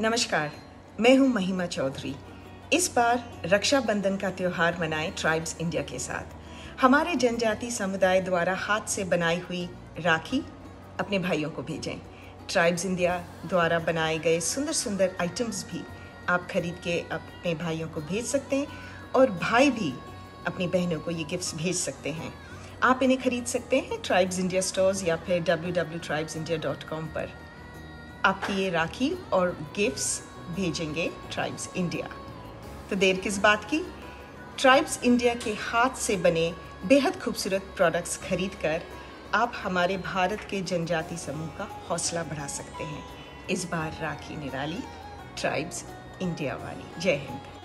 नमस्कार, मैं हूँ महिमा चौधरी। इस बार रक्षाबंधन का त्यौहार मनाएँ ट्राइब्स इंडिया के साथ। हमारे जनजाति समुदाय द्वारा हाथ से बनाई हुई राखी अपने भाइयों को भेजें। ट्राइब्स इंडिया द्वारा बनाए गए सुंदर सुंदर आइटम्स भी आप खरीद के अपने भाइयों को भेज सकते हैं और भाई भी अपनी बहनों को ये गिफ्ट्स भेज सकते हैं। आप इन्हें खरीद सकते हैं ट्राइब्स इंडिया स्टोर्स या फिर www.tribesindia.com पर। आपकी ये राखी और गिफ्ट्स भेजेंगे ट्राइब्स इंडिया तो देर किस बात की? ट्राइब्स इंडिया के हाथ से बने बेहद खूबसूरत प्रोडक्ट्स खरीद कर आप हमारे भारत के जनजाति समूह का हौसला बढ़ा सकते हैं। इस बार राखी निराली ट्राइब्स इंडिया वाली। जय हिंद।